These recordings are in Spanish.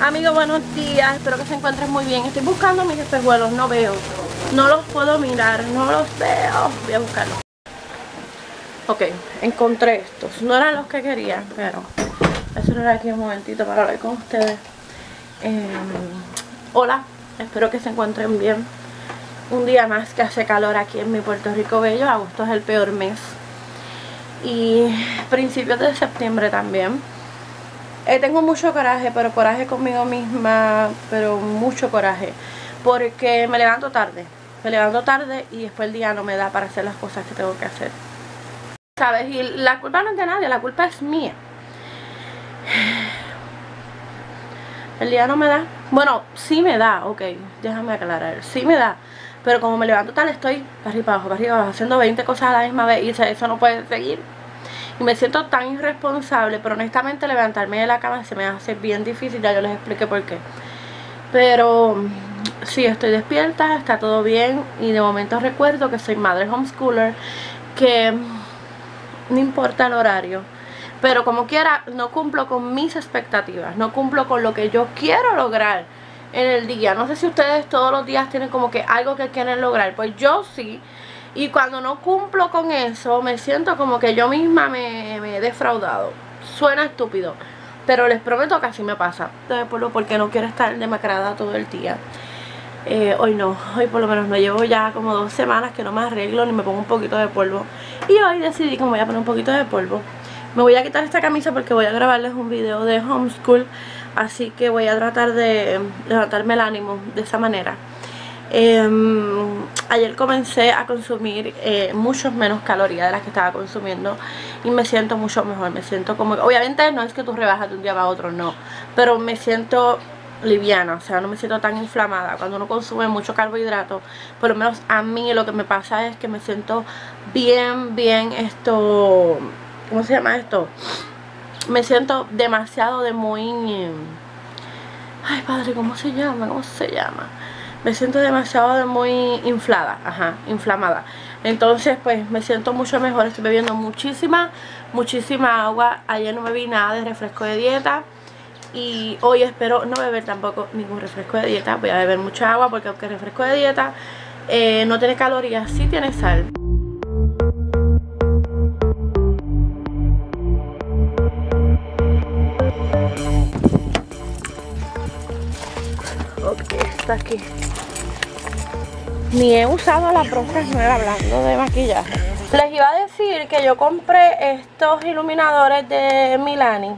Amigos, buenos días, espero que se encuentren muy bien. Estoy buscando mis espejuelos, no veo. No los puedo mirar, no los veo. Voy a buscarlos Ok, encontré estos. No eran los que quería, pero Eso era aquí un momentito para hablar con ustedes. Em, Hola, espero que se encuentren bien. Un día más que hace calor aquí en mi Puerto Rico Bello. Agosto es el peor mes. Y principios de septiembre también eh, tengo mucho coraje, pero coraje conmigo misma, pero mucho coraje. Porque me levanto tarde. Me levanto tarde y después el día no me da para hacer las cosas que tengo que hacer. ¿Sabes? Y la culpa no es de nadie, la culpa es mía. El día no me da. Bueno, sí me da, ok. Déjame aclarar. Sí me da. Pero como me levanto tarde, estoy para arriba, abajo, para arriba, abajo, haciendo 20 cosas a la misma vez. Y eso no puede seguir. Y me siento tan irresponsable, pero honestamente levantarme de la cama se me hace bien difícil, ya yo les expliqué por qué. Pero sí, estoy despierta, está todo bien y de momento recuerdo que soy madre homeschooler, que no importa el horario, pero como quiera no cumplo con mis expectativas, no cumplo con lo que yo quiero lograr en el día. No sé si ustedes todos los días tienen como que algo que quieren lograr, pues yo sí. Y cuando no cumplo con eso, me siento como que yo misma me, he defraudado. Suena estúpido, pero les prometo que así me pasa. porque no quiero estar demacrada todo el día. Eh, hoy no, hoy por lo menos no llevo ya como dos semanas que no me arreglo ni me pongo un poquito de polvo. Y hoy decidí que me voy a poner un poquito de polvo. Me voy a quitar esta camisa porque voy a grabarles un video de homeschool. Así que voy a tratar de levantarme el ánimo de esa manera. Em, ayer comencé a consumir eh, muchos menos calorías de las que estaba consumiendo y me siento mucho mejor, me siento como, obviamente no es que tú rebajas de un día para otro, no, pero me siento liviana, o sea, no me siento tan inflamada. Cuando uno consume mucho carbohidrato, por lo menos a mí lo que me pasa es que me siento bien, bien esto, ¿cómo se llama esto? Me siento demasiado de muy... Ay, padre, ¿cómo se llama? ¿Cómo se llama? Me siento demasiado muy inflada, ajá, inflamada. Entonces pues me siento mucho mejor, estoy bebiendo muchísima, muchísima agua. Ayer no bebí nada de refresco de dieta y hoy espero no beber tampoco ningún refresco de dieta. Voy a beber mucha agua porque aunque refresco de dieta eh, no tiene calorías, sí tiene sal. Ok, está aquí. Ni he usado las brochas nuevas hablando de maquillaje. Les iba a decir que yo compré estos iluminadores de Milani.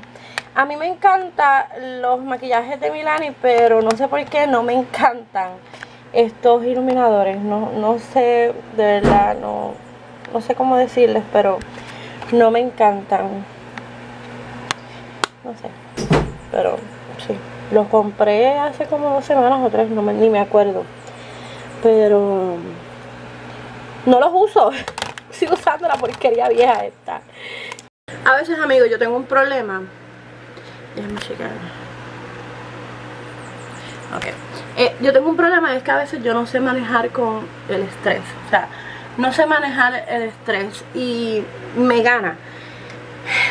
A mí me encantan los maquillajes de Milani, pero no sé por qué no me encantan estos iluminadores. No, no sé, de verdad, no, no sé cómo decirles, pero no me encantan. No sé, pero sí. Los compré hace como dos semanas o tres, no me, ni me acuerdo. Pero no los uso. Sigo usando la porquería vieja esta. A veces, amigos, yo tengo un problema. Déjame checar. Ok. Eh, yo tengo un problema, es que a veces yo no sé manejar con el estrés. O sea, no sé manejar el estrés y me gana.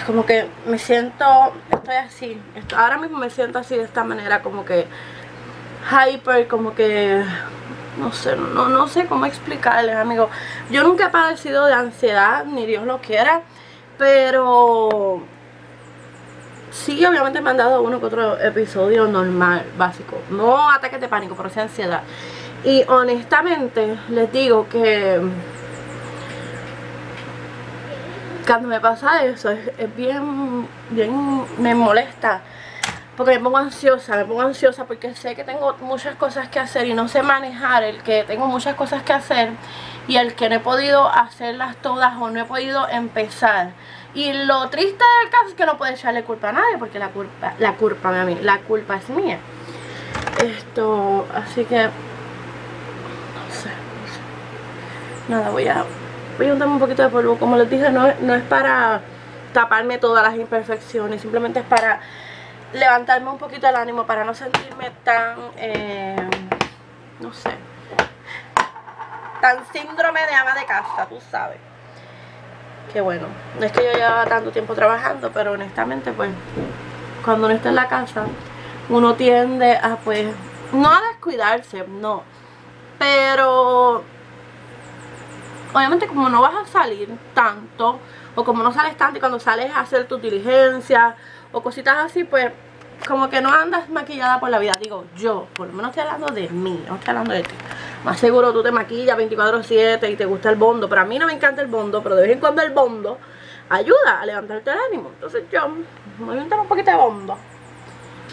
Como que me siento, estoy así. Ahora mismo me siento así de esta manera, como que hyper, como que no sé, no, no sé cómo explicarles, amigos. Yo nunca he padecido de ansiedad, ni Dios lo quiera, pero sí, obviamente me han dado uno que otro episodio normal, básico. No ataques de pánico, pero sí ansiedad. Y honestamente les digo que cuando me pasa eso es, bien, bien, me molesta porque me pongo ansiosa, me pongo ansiosa porque sé que tengo muchas cosas que hacer y no sé manejar el que tengo muchas cosas que hacer y el que no he podido hacerlas todas o no he podido empezar. Y lo triste del caso es que no puedo echarle culpa a nadie porque la culpa, la culpa la culpa es mía. Esto, así que no sé, no sé. Nada, voy a voy a untarme un poquito de polvo. Como les dije, no, no es para taparme todas las imperfecciones, simplemente es para levantarme un poquito el ánimo para no sentirme tan, eh, no sé, tan síndrome de ama de casa, tú sabes. Que bueno, no es que yo llevaba tanto tiempo trabajando, pero honestamente pues cuando uno está en la casa uno tiende a pues, no a descuidarse, no, pero obviamente como no vas a salir tanto, o como no sales tanto y cuando sales a hacer tu diligencia o cositas así, pues como que no andas maquillada por la vida. Digo, yo, por lo menos estoy hablando de mí, no estoy hablando de ti. Más seguro tú te maquillas 24-7 y te gusta el bondo, pero a mí no me encanta el bondo, pero de vez en cuando el bondo ayuda a levantarte el ánimo. Entonces yo me voy a un poquito de bondo,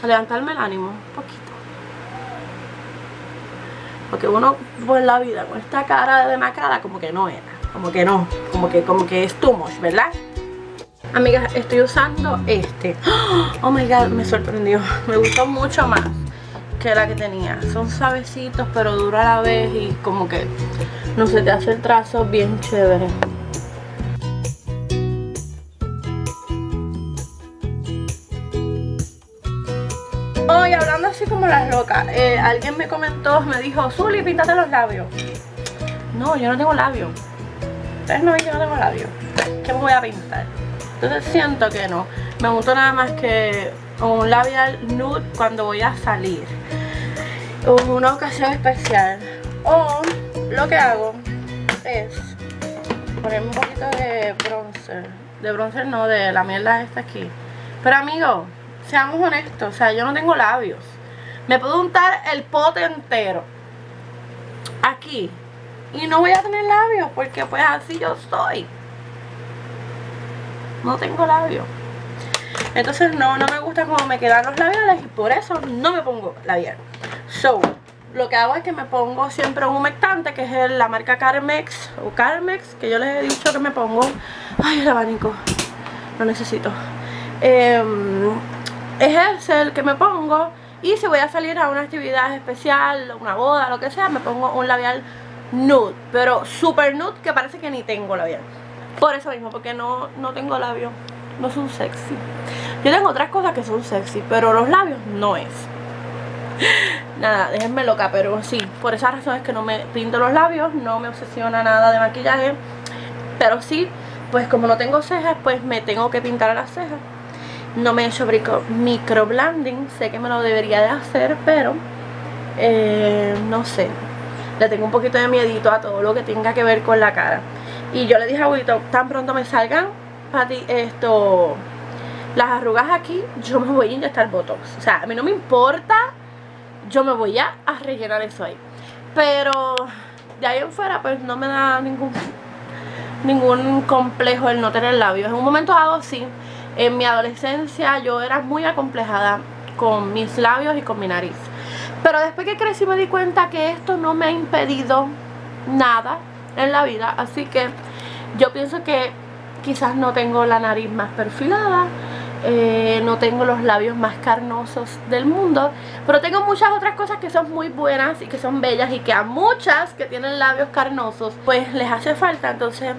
a levantarme el ánimo, un poquito. Porque uno por la vida con esta cara de demacrada como que no era, como que no, como que, como que es too much, ¿verdad? Amigas, estoy usando este. Oh my god, me sorprendió. Me gustó mucho más que la que tenía. Son suavecitos, pero dura a la vez y como que no se te hace el trazo bien chévere. Como las locas, eh, alguien me comentó, me dijo, Zuli, píntate los labios. No, yo no tengo labios. Ustedes no ven no tengo labios. ¿Qué me voy a pintar? Entonces siento que no. Me gusta nada más que un labial nude cuando voy a salir. Una ocasión especial. O lo que hago es ponerme un poquito de bronzer. De bronzer no, de la mierda esta aquí. Pero amigo, seamos honestos. O sea, yo no tengo labios. Me puedo untar el pote entero. Aquí. Y no voy a tener labios porque pues así yo soy no tengo labios. Entonces no, no me gusta cómo me quedan los labiales y por eso no me pongo labial. So, lo que hago es que me pongo siempre un humectante que es la marca Carmex o Carmex, que yo les he dicho que me pongo. Ay, el abanico, lo necesito. Em, es ese el que me pongo y si voy a salir a una actividad especial, una boda, lo que sea, me pongo un labial nude, pero super nude que parece que ni tengo labial. Por eso mismo, porque no, no tengo labios. No son sexy. Yo tengo otras cosas que son sexy, pero los labios no es. Nada, déjenme loca, pero sí, por esa razón es que no me pinto los labios, no me obsesiona nada de maquillaje. Pero sí, pues como no tengo cejas, pues me tengo que pintar las cejas. No me he hecho microblending, sé que me lo debería de hacer, pero eh, no sé. Le tengo un poquito de miedito a todo lo que tenga que ver con la cara. Y yo le dije a Abuelito, tan pronto me salgan esto, las arrugas aquí, yo me voy a inyectar Botox. O sea, a mí no me importa, yo me voy a, rellenar eso ahí. Pero de ahí en fuera, pues no me da ningún ningún complejo el no tener labios. En un momento dado sí, en mi adolescencia yo era muy acomplejada con mis labios y con mi nariz. Pero después que crecí me di cuenta que esto no me ha impedido nada en la vida. Así que yo pienso que quizás no tengo la nariz más perfilada. Eh, no tengo los labios más carnosos del mundo pero tengo muchas otras cosas que son muy buenas y que son bellas y que a muchas que tienen labios carnosos pues les hace falta entonces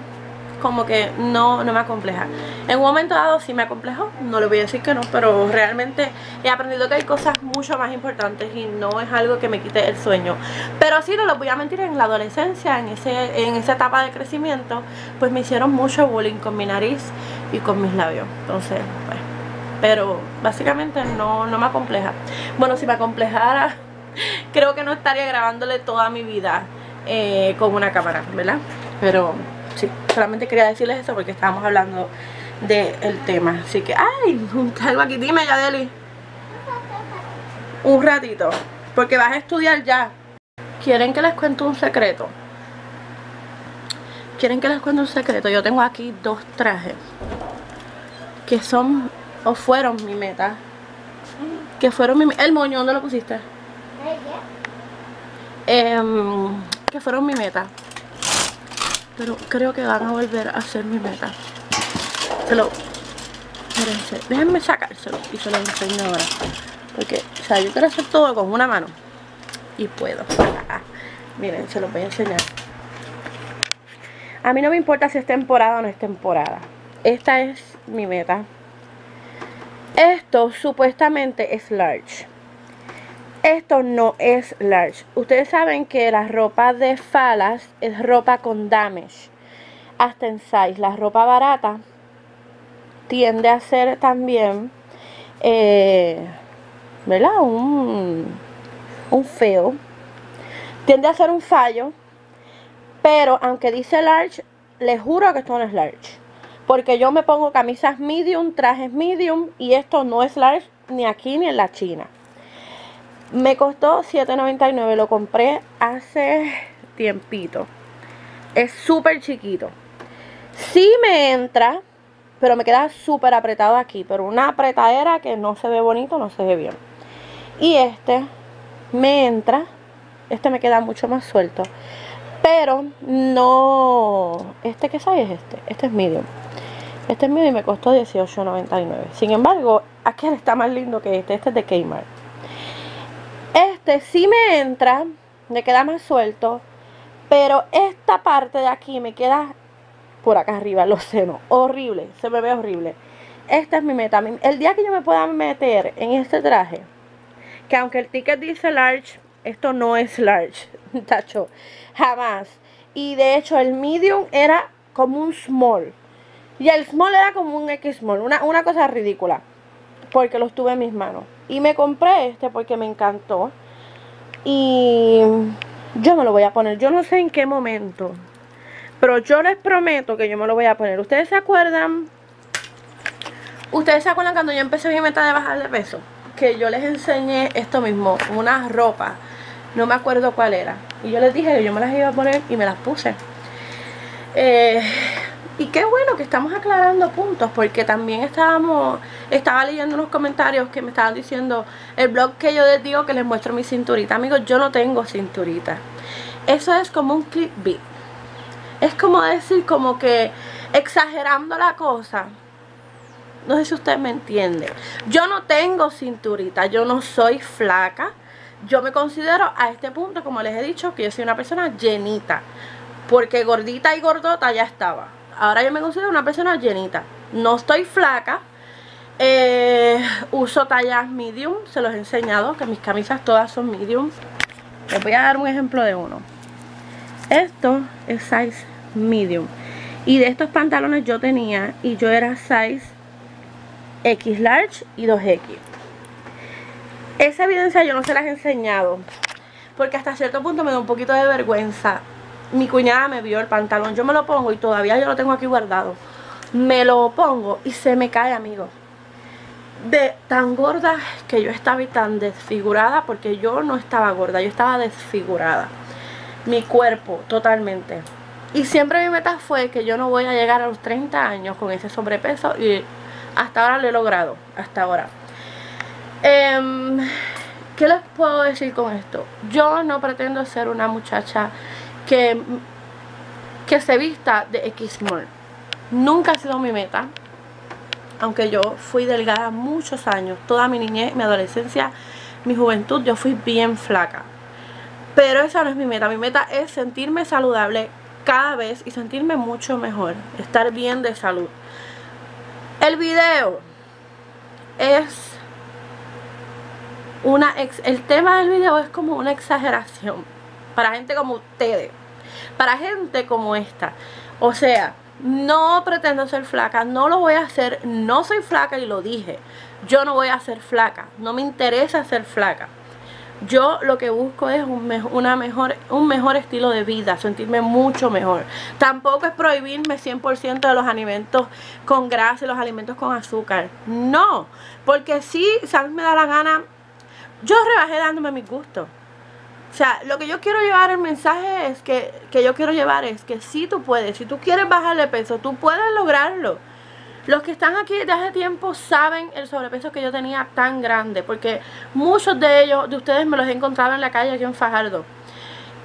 como que no, no me acompleja. En un momento dado sí me acomplejó, no le voy a decir que no, pero realmente he aprendido que hay cosas mucho más importantes y no es algo que me quite el sueño. Pero sí, no lo voy a mentir, en la adolescencia, en, ese, en esa etapa de crecimiento, pues me hicieron mucho bullying con mi nariz y con mis labios. Entonces, pues, pero básicamente no, no me acompleja. Bueno, si me acomplejara, creo que no estaría grabándole toda mi vida eh, con una cámara, ¿verdad? Pero sí, solamente quería decirles eso porque estábamos hablando del tema. Así que, ay, algo aquí, dime Yadeli. Un ratito, porque vas a estudiar ya. ¿Quieren que les cuente un secreto? ¿Quieren que les cuente un secreto? Yo tengo aquí dos trajes que son o fueron mi meta. Que fueron mi El moño, ¿dónde lo pusiste? Eh, que fueron mi meta. Pero creo que van a volver a ser mi meta. Se lo... Espérense, déjenme sacárselo y se lo enseño ahora. Porque, o sea, yo quiero hacer todo con una mano. Y puedo. Miren, se los voy a enseñar. A mí no me importa si es temporada o no es temporada. Esta es mi meta. Esto supuestamente es large. Esto no es large. Ustedes saben que la ropa de falas es ropa con damage. Hasta en size. La ropa barata tiende a ser también eh, ¿verdad? Un, un feo. Tiende a ser un fallo. Pero aunque dice large, les juro que esto no es large. Porque yo me pongo camisas medium, trajes medium y esto no es large ni aquí ni en la China. Me costó $7.99, lo compré hace tiempito. Es súper chiquito. Sí me entra, pero me queda súper apretado aquí. Pero una apretadera que no se ve bonito, no se ve bien. Y este me entra. Este me queda mucho más suelto. Pero no... ¿Este qué size es este? Este es medium. Este es medium y me costó $18.99. Sin embargo, aquel está más lindo que este. Este es de Kmart. Este sí me entra. Me queda más suelto. Pero esta parte de aquí me queda por acá arriba, los senos. Horrible, se me ve horrible. Esta es mi meta. El día que yo me pueda meter en este traje, que aunque el ticket dice large, esto no es large, tacho, jamás. Y de hecho el medium era como un small. Y el small era como un X small, una, una cosa ridícula. Porque los tuve en mis manos. Y me compré este porque me encantó. Y yo me lo voy a poner. Yo no sé en qué momento. Pero yo les prometo que yo me lo voy a poner. ¿Ustedes se acuerdan? ¿Ustedes se acuerdan cuando yo empecé mi meta de bajar de peso? Que yo les enseñé esto mismo, una ropa. No me acuerdo cuál era. Y yo les dije que yo me las iba a poner y me las puse. Eh, y qué bueno que estamos aclarando puntos porque también estábamos, estaba leyendo unos comentarios que me estaban diciendo el blog que yo les digo que les muestro mi cinturita. Amigos, yo no tengo cinturita. Eso es como un clickbait. Es como decir, como que exagerando la cosa. No sé si usted me entiende. Yo no tengo cinturita, yo no soy flaca. Yo me considero a este punto, como les he dicho, que yo soy una persona llenita. Porque gordita y gordota ya estaba. Ahora yo me considero una persona llenita. No estoy flaca. Eh, uso tallas medium. Se los he enseñado, que mis camisas todas son medium. Les voy a dar un ejemplo de uno. Esto es size medium. Y de estos pantalones yo tenía y yo era size X large y 2X. Esa evidencia yo no se las he enseñado. Porque hasta cierto punto me da un poquito de vergüenza. Mi cuñada me vio el pantalón. Yo me lo pongo y todavía yo lo tengo aquí guardado. Me lo pongo y se me cae, amigo de tan gorda que yo estaba y tan desfigurada porque yo no estaba gorda, yo estaba desfigurada mi cuerpo totalmente. Y siempre mi meta fue que yo no voy a llegar a los 30 años con ese sobrepeso y hasta ahora lo he logrado, hasta ahora. Em, ¿Qué les puedo decir con esto? Yo no pretendo ser una muchacha que, que se vista de X-Mall. Nunca ha sido mi meta. Aunque yo fui delgada muchos años, toda mi niñez, mi adolescencia, mi juventud, yo fui bien flaca. Pero esa no es mi meta. Mi meta es sentirme saludable cada vez y sentirme mucho mejor. Estar bien de salud. El video es una el tema del video es como una exageración para gente como ustedes, para gente como esta. O sea, no pretendo ser flaca, no lo voy a hacer, no soy flaca y lo dije. Yo no voy a ser flaca, no me interesa ser flaca. Yo lo que busco es un, una mejor, un mejor estilo de vida, sentirme mucho mejor. Tampoco es prohibirme 100% de los alimentos con grasa y los alimentos con azúcar. No, porque si, mí me da la gana, yo rebajé dándome mis gustos. O sea, lo que yo quiero llevar, el mensaje es que, que yo quiero llevar es que si tú puedes, si tú quieres bajarle peso, tú puedes lograrlo. Los que están aquí desde hace tiempo saben el sobrepeso que yo tenía tan grande. Porque muchos de ellos, de ustedes me los he encontrado en la calle aquí en Fajardo.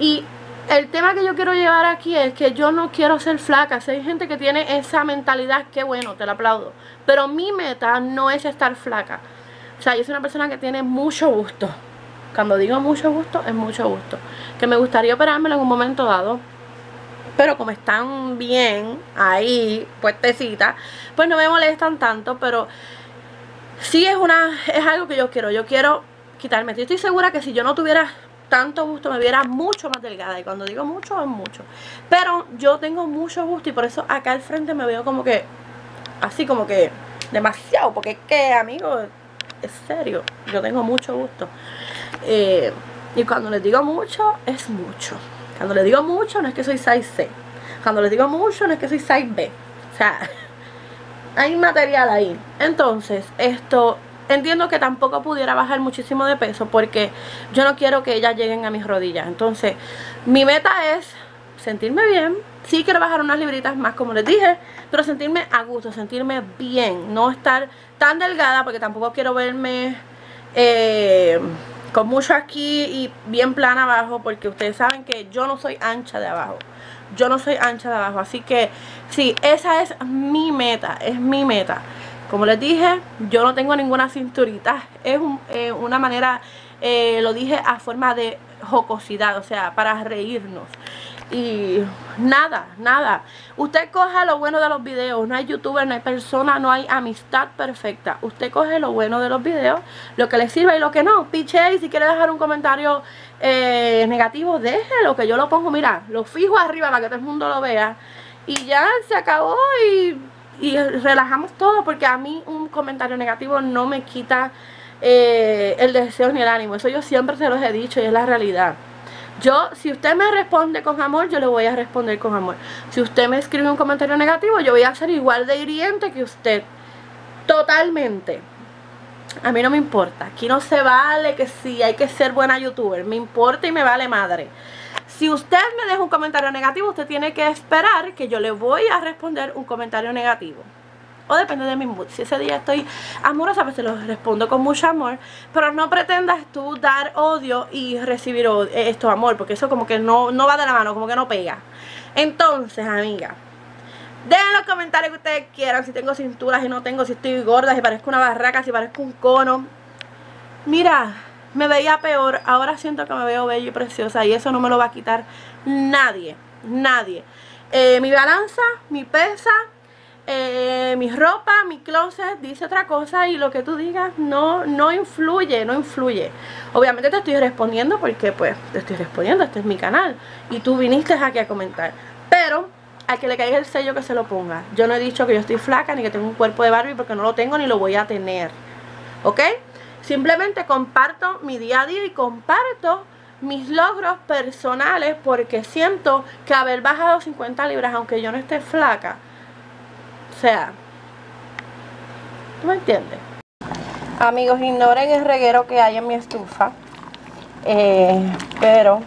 Y el tema que yo quiero llevar aquí es que yo no quiero ser flaca. Si hay gente que tiene esa mentalidad, qué bueno, te la aplaudo. Pero mi meta no es estar flaca. O sea, yo soy una persona que tiene mucho gusto. Cuando digo mucho gusto, es mucho gusto. Que me gustaría operarme en un momento dado pero como están bien ahí puestecitas, pues no me molestan tanto, pero sí es una es algo que yo quiero, yo quiero quitarme. Yo estoy segura que si yo no tuviera tanto gusto me viera mucho más delgada y cuando digo mucho es mucho. Pero yo tengo mucho gusto y por eso acá al frente me veo como que así como que demasiado, porque es que, amigos, es serio, yo tengo mucho gusto. Eh, y cuando les digo mucho, es mucho. Cuando les digo mucho, no es que soy 6C. Cuando les digo mucho, no es que soy 6B. O sea, hay material ahí. Entonces, esto, entiendo que tampoco pudiera bajar muchísimo de peso porque yo no quiero que ellas lleguen a mis rodillas. Entonces, mi meta es sentirme bien. Sí quiero bajar unas libritas más, como les dije, pero sentirme a gusto, sentirme bien. No estar tan delgada porque tampoco quiero verme eh, con mucho aquí y bien plana abajo porque ustedes saben que yo no soy ancha de abajo. Yo no soy ancha de abajo, así que sí, esa es mi meta, es mi meta. Como les dije, yo no tengo ninguna cinturita. Es eh, una manera, eh, lo dije a forma de jocosidad, o sea, para reírnos. Y nada, nada. Usted coge lo bueno de los videos. No hay youtuber, no hay persona, no hay amistad perfecta. Usted coge lo bueno de los videos, lo que le sirve y lo que no. Piche y si quiere dejar un comentario eh, negativo, déjelo, que yo lo pongo, mira, lo fijo arriba para que todo el mundo lo vea. Y ya se acabó y y relajamos todo porque a mí un comentario negativo no me quita eh, el deseo ni el ánimo. Eso yo siempre se los he dicho y es la realidad. Yo, si usted me responde con amor, yo le voy a responder con amor. Si usted me escribe un comentario negativo, yo voy a ser igual de hiriente que usted. Totalmente. A mí no me importa. Aquí no se vale que si hay que ser buena youtuber. Me importa y me vale madre. Si usted me deja un comentario negativo, usted tiene que esperar que yo le voy a responder un comentario negativo. O depende de mi mood. Si ese día estoy amorosa, pues se lo respondo con mucho amor. Pero no pretendas tú dar odio y recibir eh, esto amor. Porque eso como que no, no va de la mano, como que no pega. Entonces, amiga, Dejen los comentarios que ustedes quieran. Si tengo cinturas y no tengo, si estoy gorda, si parezco una barraca, si parezco un cono. Mira, me veía peor, ahora siento que me veo bella y preciosa y eso no me lo va a quitar nadie, nadie. Eh, mi balanza, mi pesa, eh, mi ropa, mi closet dice otra cosa y lo que tú digas no, no influye, no influye. Obviamente te estoy respondiendo porque pues te estoy respondiendo, este es mi canal y tú viniste aquí a comentar. Pero a que le caiga el sello que se lo ponga. Yo no he dicho que yo estoy flaca ni que tengo un cuerpo de Barbie porque no lo tengo ni lo voy a tener. ¿Ok? Simplemente comparto mi día a día y comparto mis logros personales porque siento que haber bajado 50 libras, aunque yo no esté flaca, o sea, ¿tú me entiendes? Amigos, ignoren el reguero que hay en mi estufa, eh, pero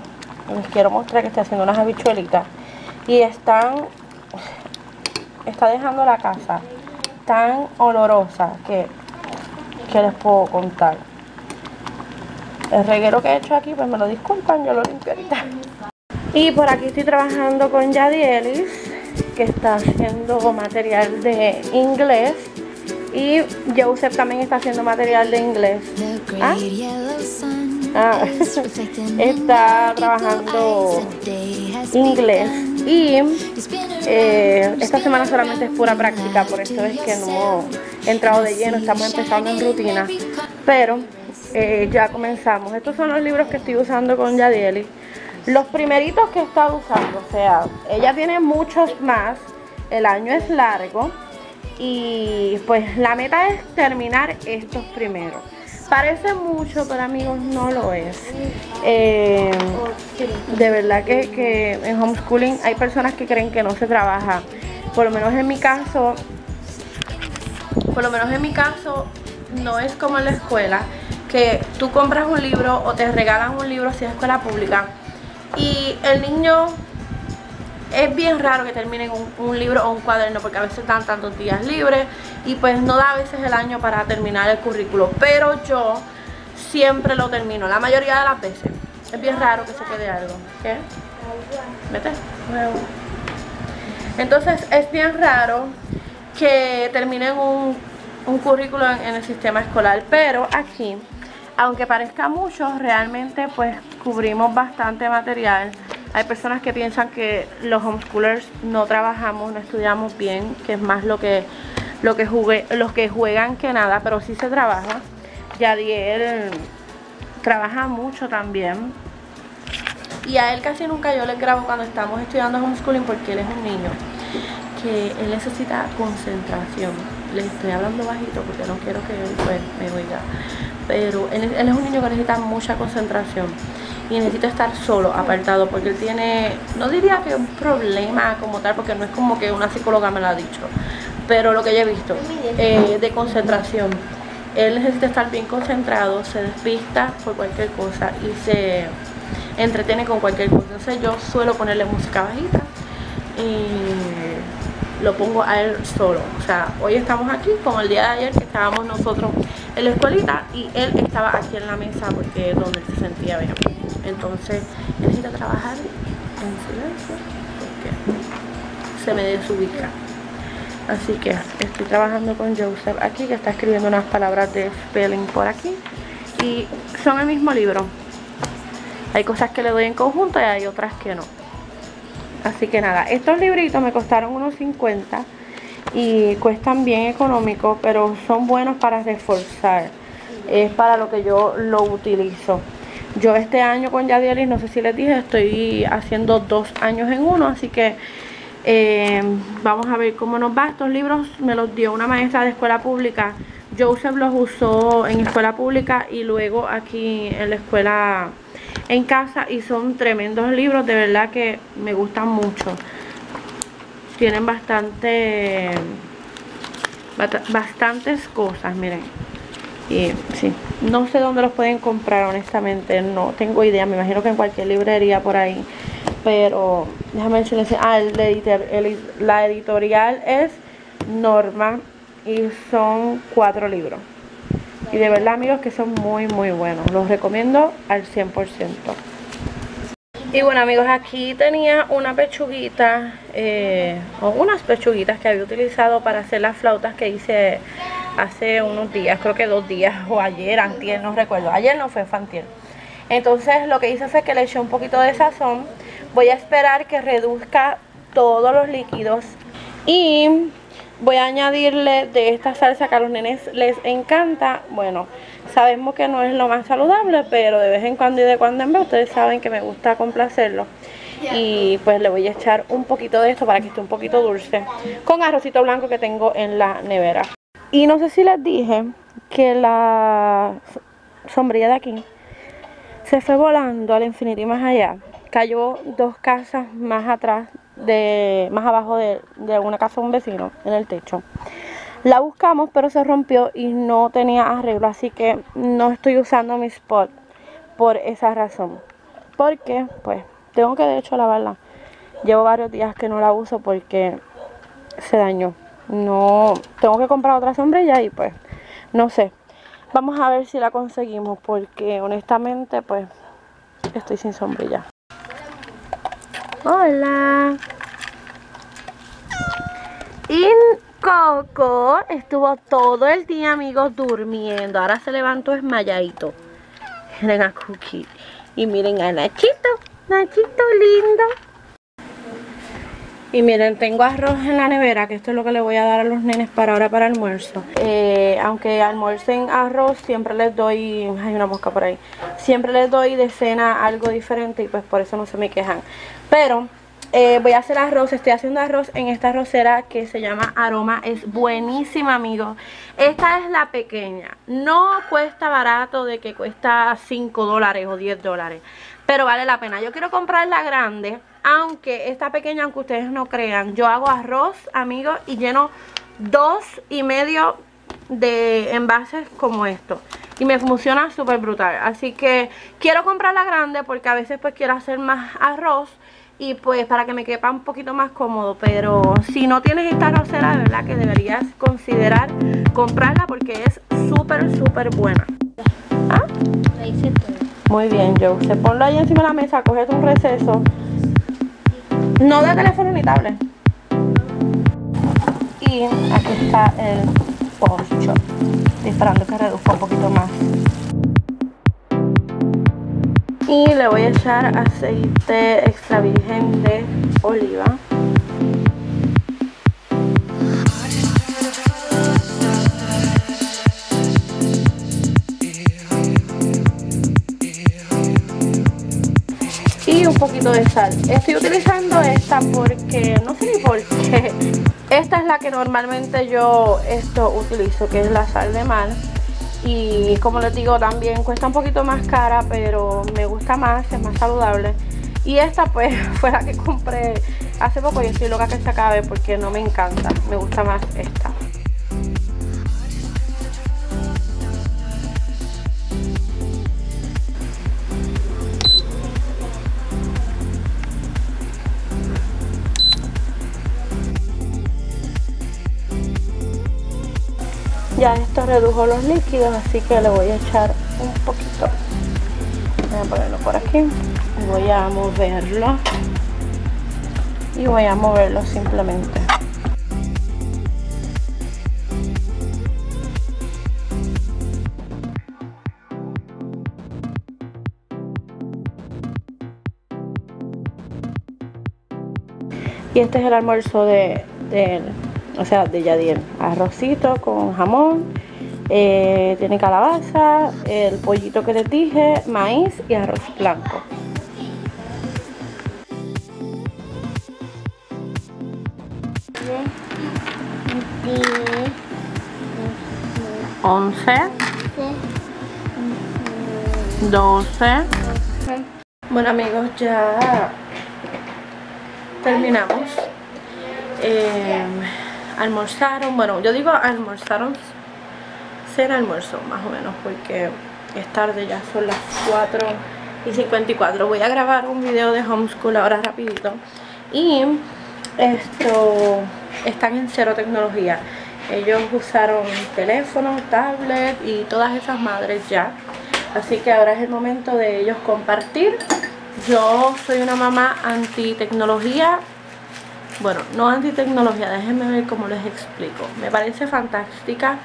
les quiero mostrar que estoy haciendo unas habichuelitas y están, está dejando la casa tan olorosa que que les puedo contar. El reguero que he hecho aquí, pues me lo disculpan, yo lo limpio ahorita. Y por aquí estoy trabajando con Yadielis, que está haciendo material de inglés. Y Joseph también está haciendo material de inglés. ¿Ah? ah está trabajando inglés. Y eh, esta semana solamente es pura práctica, por eso es que no he entrado de lleno, estamos empezando en rutina, pero eh, ya comenzamos. Estos son los libros que estoy usando con Yadieli. Los primeritos que he estado usando, o sea, ella tiene muchos más, el año es largo y pues la meta es terminar estos primeros. Parece mucho, pero amigos no lo es. Eh, de verdad que, en homeschooling hay personas que creen que no se trabaja. Por lo menos en mi caso, por lo menos en mi caso, no es como en la escuela, que tú compras un libro o te regalan un libro si es escuela pública y el niño es bien raro que terminen un, libro o un cuaderno porque a veces dan tantos días libres y pues no da a veces el año para terminar el currículo. Pero yo siempre lo termino, la mayoría de las veces. Es bien raro que se quede algo. ¿Qué? Vete. Entonces es bien raro que terminen un, un currículo en el sistema escolar. Pero aquí, aunque parezca mucho, realmente pues cubrimos bastante material hay personas que piensan que los homeschoolers no trabajamos, no estudiamos bien, que es más lo que, lo que los que juegan que nada, pero sí se trabaja. Yadiel trabaja mucho también. Y a él casi nunca yo le grabo cuando estamos estudiando homeschooling porque él es un niño que él necesita concentración les estoy hablando bajito porque no quiero que él pues, me oiga. Pero él, es un niño que necesita mucha concentración y necesita estar solo, apartado, porque él tiene, no diría que un problema como tal, porque no es como que una psicóloga me lo ha dicho, pero lo que yo he visto, eh, de concentración. Él necesita estar bien concentrado, se despista por cualquier cosa y se entretiene con cualquier cosa. Entonces yo suelo ponerle música bajita y lo pongo a él solo. O sea, hoy estamos aquí como el día de ayer que estábamos nosotros en la escuelita y él estaba aquí en la mesa porque es donde se sentía bien. Entonces necesita trabajar en silencio porque se me desubica. Así que estoy trabajando con Joseph aquí que está escribiendo unas palabras de spelling por aquí y son el mismo libro hay cosas que le doy en conjunto y hay otras que no. Así que nada, estos libritos me costaron unos 50 y cuestan bien económicos, pero son buenos para reforzar. Es para lo que yo lo utilizo. Yo este año con Yadielis, no sé si les dije, estoy haciendo dos años en uno, así que eh, vamos a ver cómo nos va. Estos libros me los dio una maestra de escuela pública. Joseph los usó en escuela pública y luego aquí en la escuela en casa y son tremendos libros, de verdad que me gustan mucho. Tienen bastante bastantes cosas, miren. Y sí, no sé dónde los pueden comprar, honestamente, no tengo idea, me imagino que en cualquier librería por ahí. Pero déjame decirles, ah, el la editorial es Norma y son cuatro libros. Y de verdad amigos que son muy muy buenos. Los recomiendo al 100%. Y bueno amigos, aquí tenía una pechuguita, eh, o unas pechuguitas que había utilizado para hacer las flautas que hice hace unos días, creo que dos días, o ayer, antier, no recuerdo. Ayer no fue, fue Entonces lo que hice fue que le eché un poquito de sazón. Voy a esperar que reduzca todos los líquidos. Y Voy a añadirle de esta salsa que a los nenes les encanta. Bueno, sabemos que no es lo más saludable, pero de vez en cuando y de cuando en vez ustedes saben que me gusta complacerlo. Y pues le voy a echar un poquito de esto para que esté un poquito dulce. Con arrocito blanco que tengo en la nevera. Y no sé si les dije que la sombrilla de aquí se fue volando al infinito y más allá. Cayó dos casas más atrás de más abajo de, de una casa de un vecino en el techo. La buscamos pero se rompió y no tenía arreglo, así que no estoy usando mi spot por esa razón. Porque pues tengo que de hecho lavarla. Llevo varios días que no la uso porque se dañó. No, tengo que comprar otra sombrilla y pues no sé. Vamos a ver si la conseguimos porque honestamente pues estoy sin sombrilla. Hola. Y Coco estuvo todo el día, amigos, durmiendo. Ahora se levantó esmayadito. Miren a Cookie. Y miren a Nachito. Nachito lindo. Y miren, tengo arroz en la nevera, que esto es lo que le voy a dar a los nenes para ahora para almuerzo. Eh, aunque almuercen arroz, siempre les doy... Hay una mosca por ahí. Siempre les doy de cena algo diferente y pues por eso no se me quejan. Pero eh, voy a hacer arroz, estoy haciendo arroz en esta arrocera que se llama Aroma, es buenísima amigos Esta es la pequeña, no cuesta barato de que cuesta 5 dólares o 10 dólares Pero vale la pena, yo quiero comprar la grande Aunque esta pequeña, aunque ustedes no crean Yo hago arroz amigos y lleno dos y medio de envases como esto. Y me funciona súper brutal. Así que quiero comprar la grande porque a veces pues quiero hacer más arroz y pues para que me quepa un poquito más cómodo. Pero si no tienes esta rosera de verdad que deberías considerar comprarla porque es súper súper buena. ¿Ah? Muy bien Joe, se ponlo ahí encima de la mesa cógete un receso. No de teléfono ni tablet. Y aquí está el poncho. Esperando que reduzca un poquito más. Y le voy a echar aceite extra virgen de oliva poquito de sal estoy utilizando esta porque no sé ni por qué esta es la que normalmente yo esto utilizo, que es la sal de mar. Y como les digo, también cuesta un poquito más cara, pero me gusta más, es más saludable. Y esta pues fue la que compré hace poco y estoy loca que se acabe porque no me encanta. Me gusta más esta. Redujo los líquidos, así que le voy a echar un poquito. Voy a ponerlo por aquí. Voy a moverlo. Y voy a moverlo simplemente. Y este es el almuerzo de, de o sea, de Yadiel. Arrocito con jamón, eh, tiene calabaza, el pollito que les dije, maíz y arroz blanco. Once. Doce. Bueno amigos, ya terminamos. Eh, almorzaron, bueno, yo digo almorzaron cena almuerzo más o menos porque es tarde, ya son las 4 y 54 voy a grabar un video de homeschool ahora rapidito. Y esto están en cero tecnología. Ellos usaron teléfono, tablet y todas esas madres ya. Así que ahora es el momento de ellos compartir. Yo soy una mamá anti tecnología bueno, no antitecnología, déjenme ver cómo les explico. Me parece fantástica,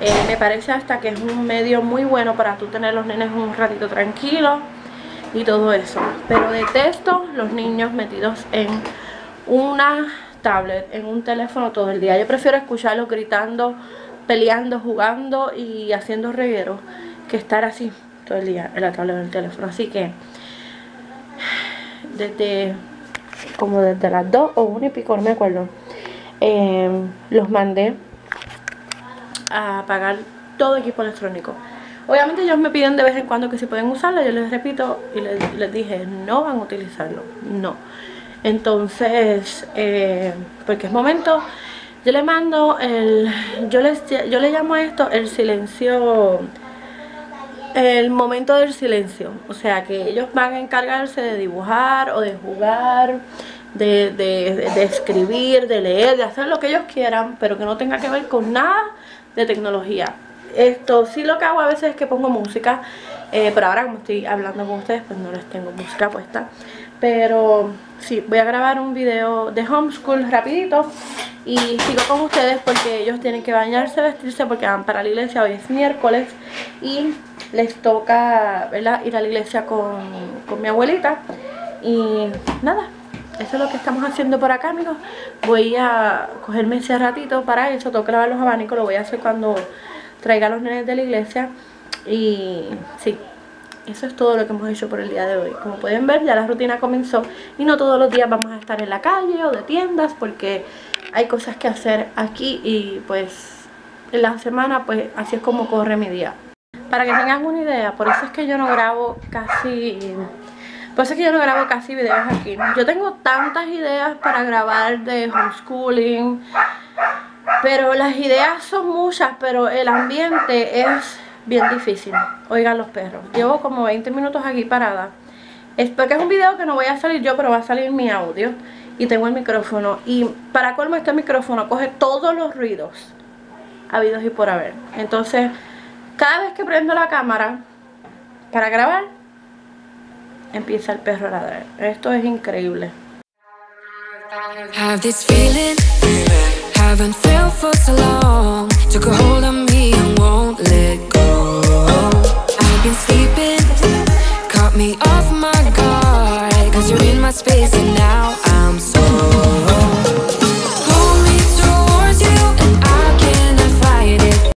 eh, me parece hasta que es un medio muy bueno para tú tener los nenes un ratito tranquilo y todo eso. Pero detesto los niños metidos en una tablet, en un teléfono todo el día. Yo prefiero escucharlos gritando, peleando, jugando y haciendo reguero que estar así todo el día en la tablet del teléfono. Así que desde como desde las 2 o 1 y pico, no me acuerdo, em, los mandé a pagar todo equipo electrónico. Obviamente ellos me piden de vez en cuando que si pueden usarlo, yo les repito y les, dije, no van a utilizarlo, no. Entonces, eh, porque es momento, yo le mando el, yo, les, yo le llamo esto el silencio, el momento del silencio, o sea que ellos van a encargarse de dibujar o de jugar, de, de, escribir, de leer, de hacer lo que ellos quieran, pero que no tenga que ver con nada de tecnología. Esto sí lo que hago a veces es que pongo música, eh, pero ahora como estoy hablando con ustedes pues no les tengo música puesta. Pero sí, voy a grabar un video de homeschool rapidito y sigo con ustedes porque ellos tienen que bañarse, vestirse porque van para la iglesia, hoy es miércoles y les toca ¿verdad? ir a la iglesia con, mi abuelita y nada, eso es lo que estamos haciendo por acá amigos voy a cogerme ese ratito para eso, tengo que lavar los abanicos, lo voy a hacer cuando traiga a los nenes de la iglesia y sí, eso es todo lo que hemos hecho por el día de hoy. Como pueden ver, ya la rutina comenzó y no todos los días vamos a estar en la calle o de tiendas porque hay cosas que hacer aquí y pues en la semana pues así es como corre mi día. Para que tengan una idea, por eso es que yo no grabo casi... Por eso es que yo no grabo casi videos aquí. Yo tengo tantas ideas para grabar de homeschooling, pero las ideas son muchas, pero el ambiente es bien difícil. Oigan los perros. Llevo como 20 minutos aquí parada. Es porque es un video que no voy a salir yo, pero va a salir mi audio. Y tengo el micrófono. Y para colmo este micrófono coge todos los ruidos habidos y por haber. Entonces cada vez que prendo la cámara para grabar, empieza el perro a ladrar. Esto es increíble. Me off my guard. Cause you're in my space and now I'm so.